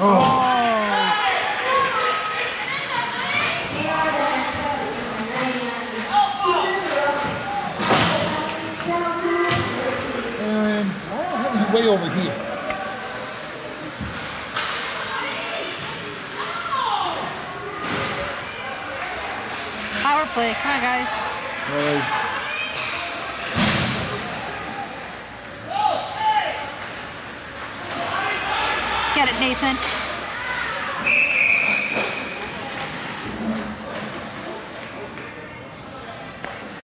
Oh. And why don't I have you way over here? Power play. Come on, guys. Really? Get it, Nathan.